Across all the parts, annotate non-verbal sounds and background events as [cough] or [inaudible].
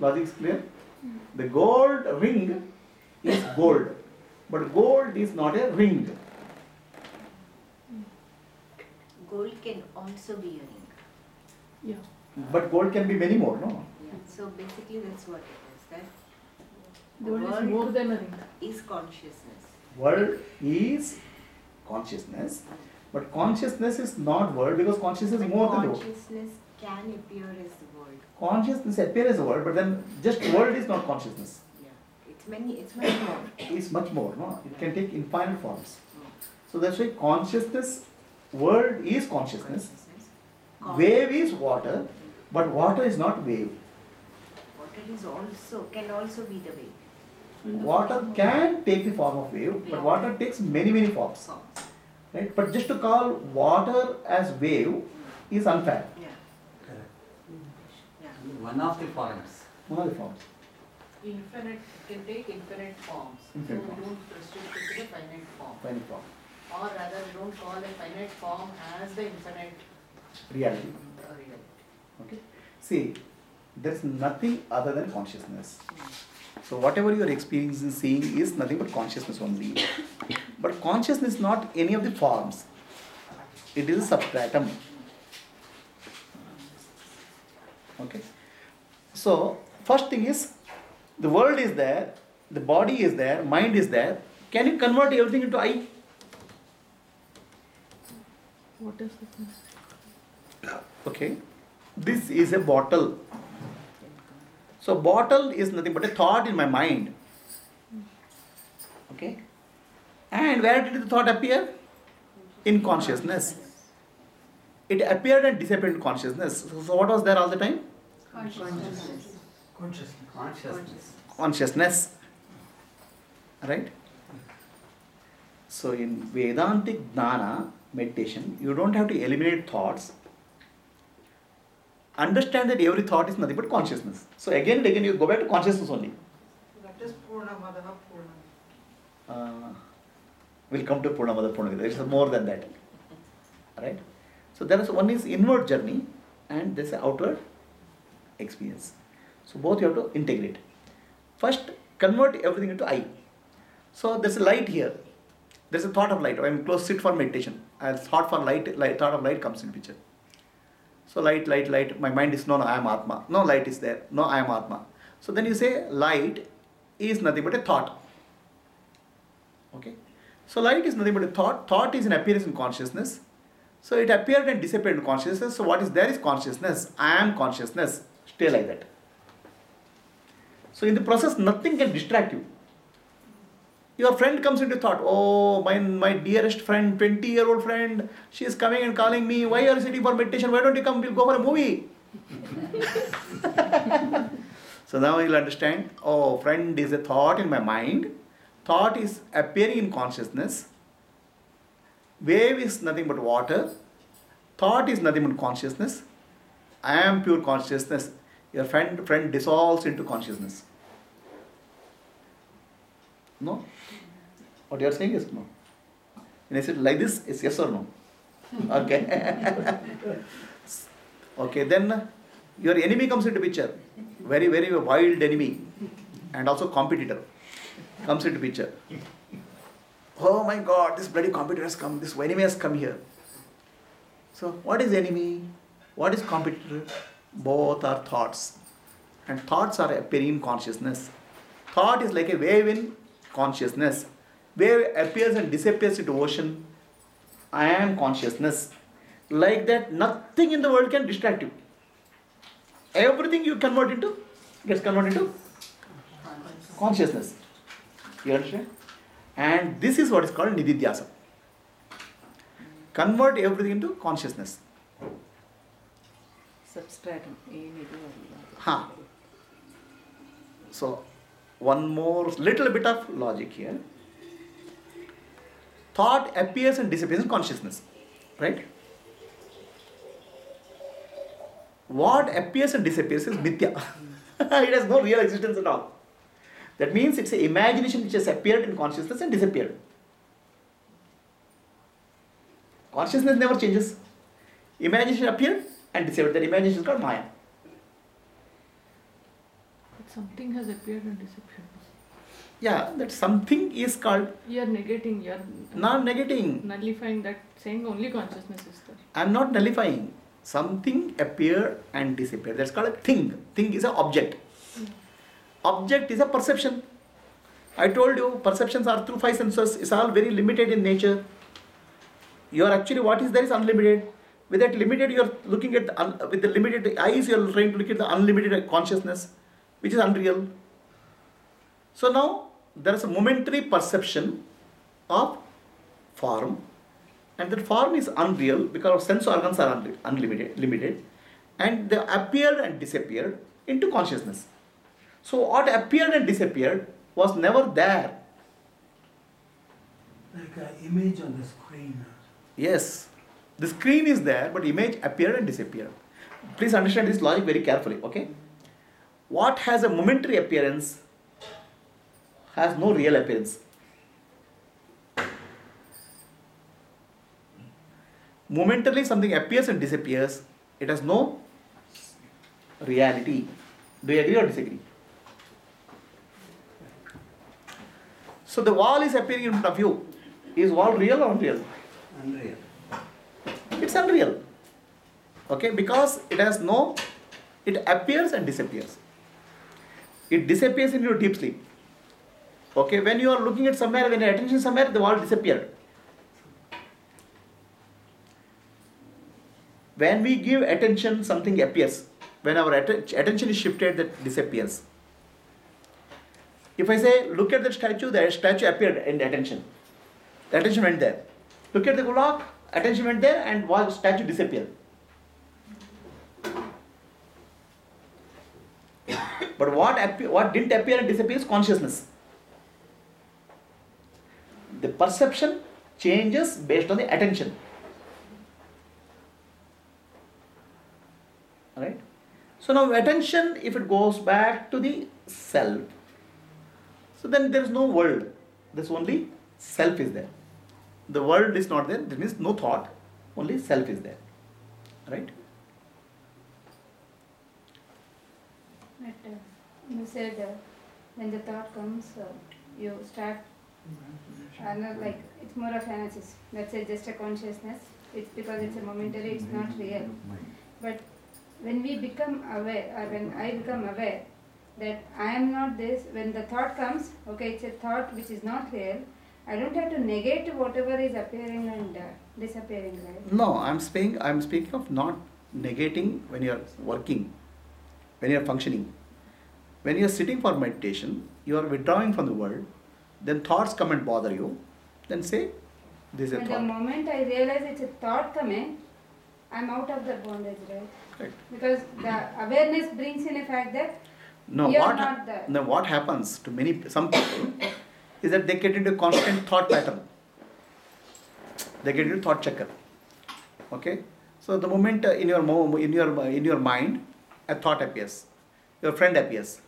Logic is clear? The gold ring is gold, but gold is not a ring. Gold can also be a ring. Yeah. But gold can be many more, no? Yeah. So basically that's what it is, that the Gold is more than a ring. is consciousness. World is consciousness, but consciousness is not world because consciousness is But more than the world. consciousness can appear as the world. Consciousness appears as a world, but then just world is not consciousness. Yeah. It's many, it's much more. [coughs] It's much more, no? It can take infinite forms. Oh. So that's why consciousness, world is consciousness. Con- Wave is water, but water is not wave. Water is also, can also be the wave. Water can take the form of wave, but water takes many, many forms. Forms. Right? But just to call water as wave is unfair. Yeah. Correct. Yeah. One of the forms. One of the forms. Infinite, can take infinite forms. Infinite so forms. don't restrict it to the finite form. Finite form. Or rather, we don't call a finite form as the infinite Reality. reality. Okay. See, there is nothing other than consciousness. So whatever you are experiencing, seeing is nothing but consciousness only. But consciousness is not any of the forms. It is a substratum. Okay. So first thing is the world is there, the body is there, mind is there. Can you convert everything into I? What is this? Okay. This is a bottle. So bottle is nothing but a thought in my mind. Okay. And where did the thought appear? In consciousness. It appeared and disappeared in consciousness. So, so what was there all the time? Consciousness. Consciousness. Consciousness. Consciousness. Right? So in Vedantic Jnana meditation, you don't have to eliminate thoughts. Understand that every thought is nothing but consciousness. So again and again you go back to consciousness only. That is Purnamadaha Purnam. Uh, we'll come to Purna Purnamada Purnamada. It's more than that. Right? So there is one is inward journey and there's an outward experience. So both you have to integrate. First, convert everything into I. So there's a light here. There's a thought of light. I'm close sit for meditation. And thought for light, light, thought of light comes in picture. So light, light, light. My mind is no, no, I am Atma. No, light is there. No, I am Atma. So then you say light is nothing but a thought. Okay. So light is nothing but a thought. Thought is an appearance in consciousness. So it appeared and disappeared in consciousness. So what is there is consciousness. I am consciousness. Stay like that. So in the process, nothing can distract you. Your friend comes into thought, oh, my, my dearest friend, 20 year old friend, she is coming and calling me, why are you sitting for meditation? Why don't you come? We'll go for a movie. [laughs] so now you'll understand, oh, friend is a thought in my mind. Thought is appearing in consciousness. Wave is nothing but water. Thought is nothing but consciousness. I am pure consciousness. Your friend, friend dissolves into consciousness. No? What you are saying is no. And I said like this, it's yes or no. Okay. [laughs] okay, then your enemy comes into picture. Very, very wild enemy and also competitor comes into picture. Oh my god, this bloody competitor has come, this enemy has come here. So, what is enemy? What is competitor? Both are thoughts. And thoughts are appearing in consciousness. Thought is like a wave in consciousness. Wave appears and disappears into ocean. I am consciousness. Like that, nothing in the world can distract you. Everything you convert into gets converted into consciousness. You understand? And this is what is called nididhyasa. Convert everything into consciousness substratum ಏನಿದು ಅಲ್ಲ Ha. So, one more little bit of logic here. Thought appears and disappears in consciousness, right? What appears and disappears is mithya. [laughs] it has no real existence at all. That means it's an imagination which has appeared in consciousness and disappeared. Consciousness never changes. Imagination appeared and disappeared. That imagination is called Maya. But Something has appeared and disappeared. Yeah, that something is called You're negating, you're not negating. nullifying that, saying only consciousness is there. I'm not nullifying. Something appeared and disappeared. That's called a thing. Thing is an object. Hmm. Object is a perception. I told you perceptions are through five senses. It's all very limited in nature. You are actually what is there is unlimited. With that limited, you are looking at the un, with the limited eyes. You are trying to look at the unlimited consciousness, which is unreal. So now there is a momentary perception of form, and that form is unreal because our sense organs are unli- unlimited, limited, and they appeared and disappeared into consciousness. So what appeared and disappeared was never there. Like an image on the screen. Yes, the screen is there, but image appeared and disappeared. Please understand this logic very carefully, okay? What has a momentary appearance has no real appearance. Momentarily, something appears and disappears, it has no reality. Do you agree or disagree? So the wall is appearing in front of you. Is wall real or unreal? Unreal. It's unreal. Okay, because it has no, it appears and disappears. It disappears in your deep sleep. Okay, when you are looking at somewhere, when your attention somewhere, the wall disappeared. When we give attention, something appears. When our atten- attention is shifted, that disappears. If I say, look at the statue, the statue appeared in attention. The attention went there. Look at the clock, attention went there, and was statue disappeared. But what appear, what didn't appear and disappear is consciousness. The perception changes based on the attention. Alright? So now attention, if it goes back to the self, so then there is no world. There's only self is there. The world is not there, that means no thought, only self is there. Right? But uh, you said uh, when the thought comes, uh, you start, uh, not like it's more of analysis. Let's say just a consciousness. It's because it's a momentary, it's not real. But when we become aware, or when I become aware that I am not this, when the thought comes, okay, it's a thought which is not real. I don't have to negate whatever is appearing and uh, disappearing, right? No, I'm speaking. I'm speaking of not negating when you are working, when you are functioning. When you are sitting for meditation, you are withdrawing from the world. Then thoughts come and bother you. Then say, "This is a And the moment I realize it's a thought coming, I'm out of the bondage, right? Correct. Because the awareness brings in a fact that No, You're what not there. no, what happens to many some people is that they get into constant thought pattern. They get into thought checker. Okay, so the moment uh, in your in your in your mind a thought appears, your friend appears.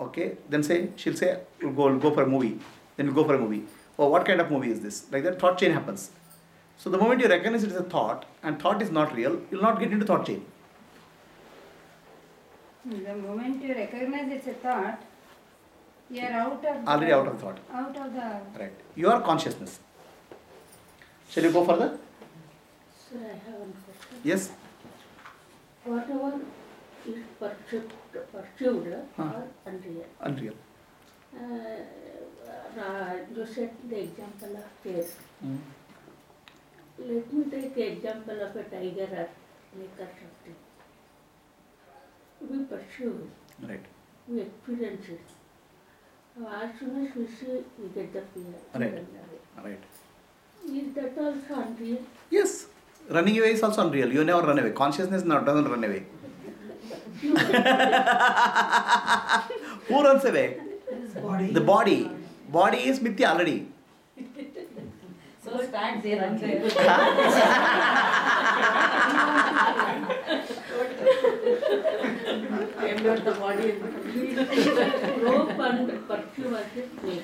Okay, then say she'll say we'll go we'll go for a movie. Then we'll go for a movie. Oh, what kind of movie is this? Like that thought chain happens. So the moment you recognize it as a thought and thought is not real, you'll not get into thought chain. the moment you recognize it's a thought, you're out of the, Already out of thought. out of the Right. You are consciousness. Shall you go further? Sir, I have one question. Yes. Whatever is perceived, perceived Huh. or unreal. Unreal. Uh, uh, you said the example of chairs. Mm. Let me take the example of a tiger or snake or something. We perceive it, Right. we experience it. Uh, As we get the fear. Right. Right. Is that also unreal? Yes. Running away is also unreal. You never run away. Consciousness not doesn't run away. Who runs away? Body. The body. Body is mithya already. So stand there and there. Not the body rope and perfume snake.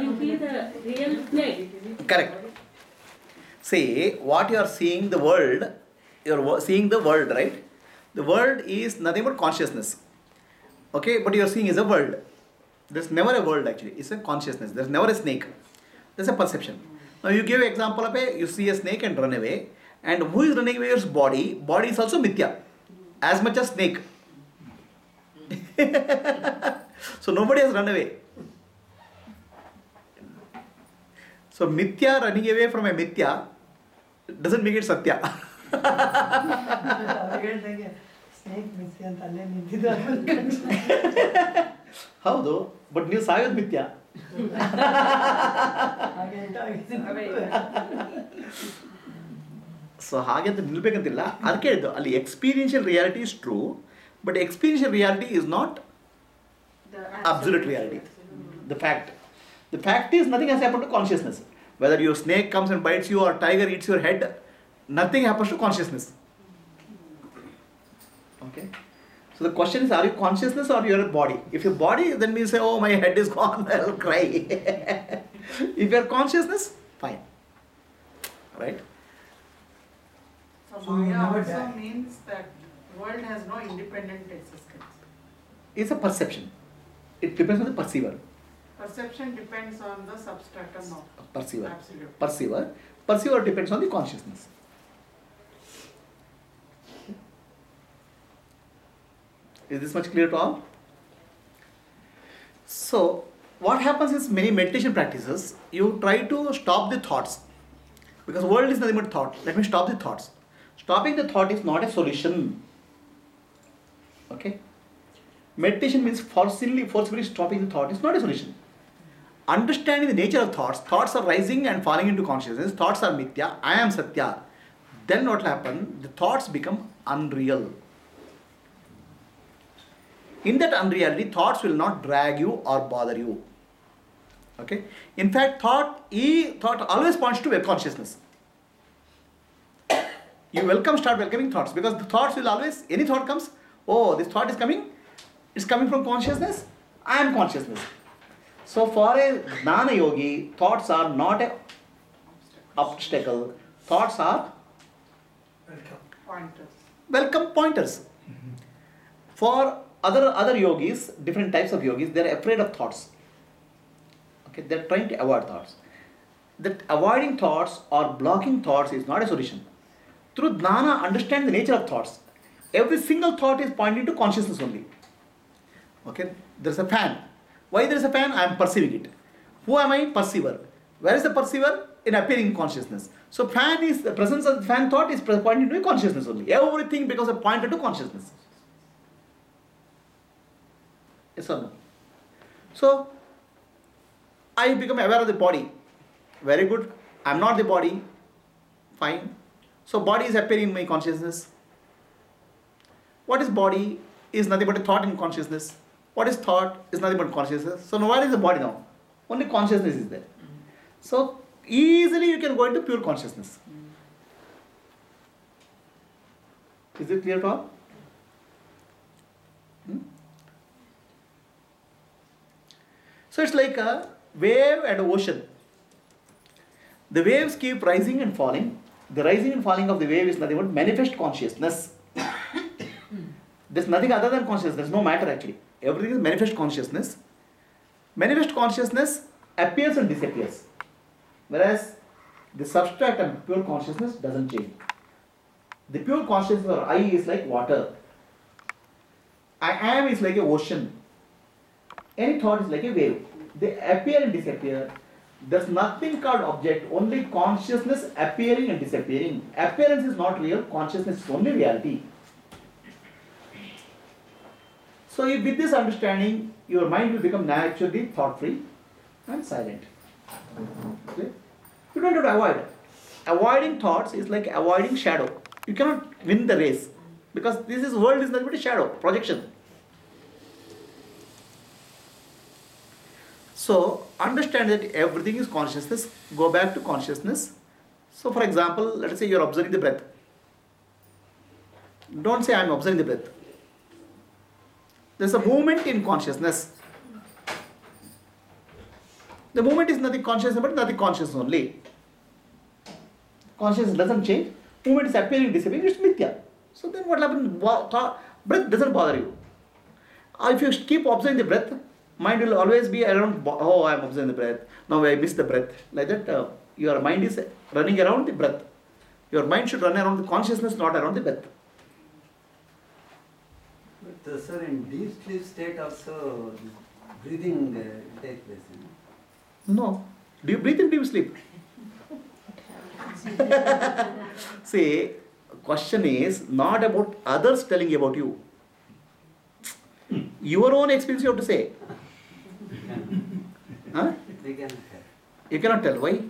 You see the real snake. Correct. See, what you are seeing the world, you are seeing the world, right? The world is nothing but consciousness. Okay, but you're seeing is a world. There's never a world actually. It's a consciousness. There's never a snake. There's a perception. Now you give example of a you see a snake and run away, and who is running away is body. Body is also mithya, as much as snake. so nobody has run away. So mithya running away from a mithya doesn't make it satya. ಹೌದು but ನೀವು ಸಾಯೋದು ಮಿಥ್ಯ so ಹಾಗೆ ಅಂತ ನಿಲ್ಬೇಕಂತಿಲ್ಲ ಅದಕ್ಕೆ ಹೇಳಿದ್ದು ಅಲ್ಲಿ experiential reality is true but experiential reality is not The absolute reality. The fact. The fact is nothing has happened to consciousness. Whether your snake comes and bites you or tiger eats your head, nothing happens to consciousness. Okay. So the question is, are you consciousness or you're a body? If you're body, then we say, oh, my head is gone, I'll cry. if you're consciousness, fine. Right? So Maya never also die. means that world has no independent existence. It's a perception. It depends on the perceiver. Perception depends on the substratum of Perceiver. absolute. Perceiver. Perceiver depends on the consciousness. Is this much clear to all? So, what happens is many meditation practices, you try to stop the thoughts. Because world is nothing but thought. Let me stop the thoughts. Stopping the thought is not a solution. Okay? Meditation means forcibly, forcibly stopping the thought is not a solution. Understanding the nature of thoughts, thoughts are rising and falling into consciousness, thoughts are mithya, I am satya. Then what will happen? The thoughts become unreal. In that unreality, thoughts will not drag you or bother you. Okay? In fact, thought E thought always points to a consciousness. You welcome, start welcoming thoughts because the thoughts will always, any thought comes, oh, this thought is coming, it's coming from consciousness, I am consciousness. So for a Jnana yogi, thoughts are not a obstacle, thoughts are welcome Pointers. welcome pointers. For other other yogis, different types of yogis, they are afraid of thoughts. Okay, they are trying to avoid thoughts. That avoiding thoughts or blocking thoughts is not a solution. Through jnana, understand the nature of thoughts. Every single thought is pointing to consciousness only. Okay, there's a fan. Why there is a fan? I am perceiving it. Who am I? Perceiver. Where is the perceiver? In appearing consciousness. So fan is the presence of fan thought is pointing to consciousness only. Everything becomes a pointer to consciousness. Yes or no? So I become aware of the body. Very good. I'm not the body. Fine. So body is appearing in my consciousness. What is body? Is nothing but a thought in consciousness. What is thought? Is nothing but consciousness. So now what is the body now? Only consciousness is there. So easily you can go into pure consciousness. Is it clear to all? Hmm? So it's like a wave and an ocean. The waves keep rising and falling. The rising and falling of the wave is nothing but manifest consciousness. There's nothing other than consciousness. There's no matter actually. Everything is manifest consciousness. Manifest consciousness appears and disappears. Whereas the substract and pure consciousness doesn't change. The pure consciousness or I is like water. I am is like a ocean. Any thought is like a wave. They appear and disappear. There's nothing called object, only consciousness appearing and disappearing. Appearance is not real, consciousness is only reality. So, if with this understanding, your mind will become naturally thought free and silent. Okay? You don't have to avoid. Avoiding thoughts is like avoiding shadow. You cannot win the race because this is world is nothing but a shadow, projection. So understand that everything is consciousness. Go back to consciousness. So for example, let us say you are observing the breath. Don't say I am observing the breath. There's a movement in consciousness. The movement is nothing conscious but nothing conscious only. Consciousness doesn't change. Movement is appearing, disappearing, it's mithya. So then what happens? Breath doesn't bother you. If you keep observing the breath, mind will always be around, oh, I am observing the breath. Now I miss the breath. Like that, uh, your mind is running around the breath. Your mind should run around the consciousness, not around the breath. But uh, sir, in deep sleep state also breathing uh, take place. No. Do you breathe in deep sleep? [laughs] See, question is not about others telling about you. Your own experience you have to say. Can You cannot tell why.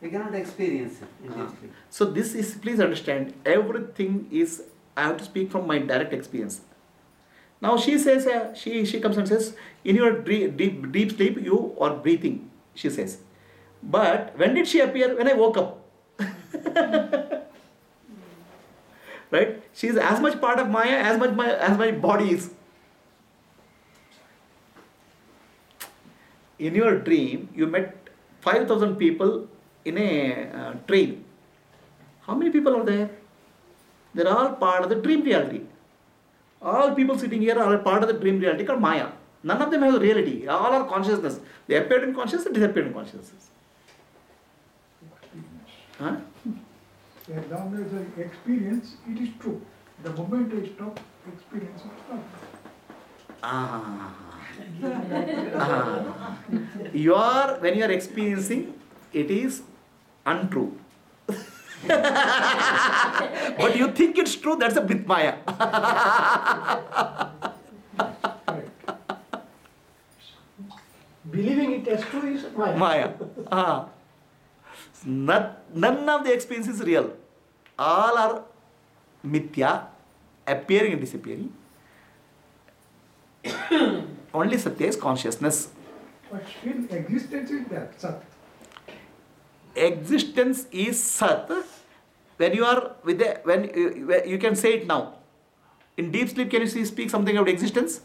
we cannot experience it deep. So this is please understand everything is I have to speak from my direct experience. Now she says uh, she she comes and says in your deep, deep deep sleep you are breathing. She says, but when did she appear? When I woke up. [laughs] right? She is as much part of Maya as much my as my body is. In your dream, you met five thousand people in a uh, train. How many people are there? They're all part of the dream reality. All people sitting here are part of the dream reality called Maya. None of them have reality. All are consciousness. They appeared in consciousness, disappeared in consciousness. Huh? As long as I experience, it is true. The moment I stop experience, it stops. Ah. Ah. You are, when you are experiencing, it is untrue. but you think it's true, that's a bit Maya. Believing it as true is Maya. Maya. Ah. Not, none of the experience is real. All are mithya, appearing and disappearing. Only Satya is consciousness. But still existence is there, Sat. Existence is Sat. When you are with the, when you, you can say it now. In deep sleep, can you see, speak something about existence?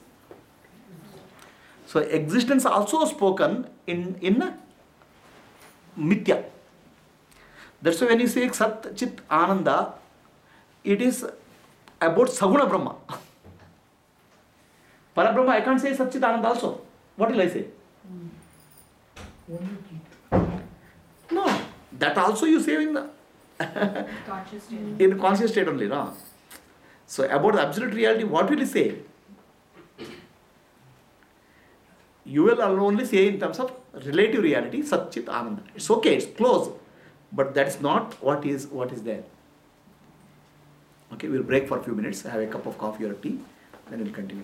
So existence also spoken in in mithya. That's why when you say Sat Chit Ananda, it is about Saguna Brahma. [laughs] Parabrahma, I can't say Sat Chit also. What will I say? No, that also you say in the [laughs] Conscious state. in conscious state only, no? So about the absolute reality, what will you say? You will only say in terms of relative reality, Satchit Ananda. It's okay, it's close, but that is not what is what is there. Okay, we'll break for a few minutes, have a cup of coffee or tea, then we'll continue.